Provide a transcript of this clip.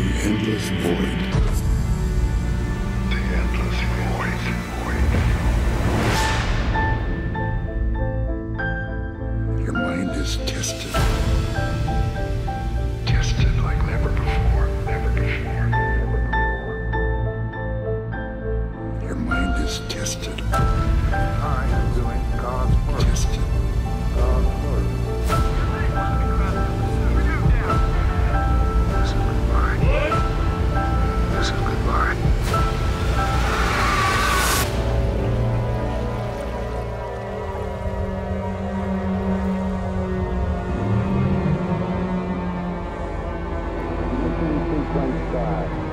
The endless void. The endless void. void. Your mind is tested. Tested like never before. Never before. Your mind is tested. I am doing side.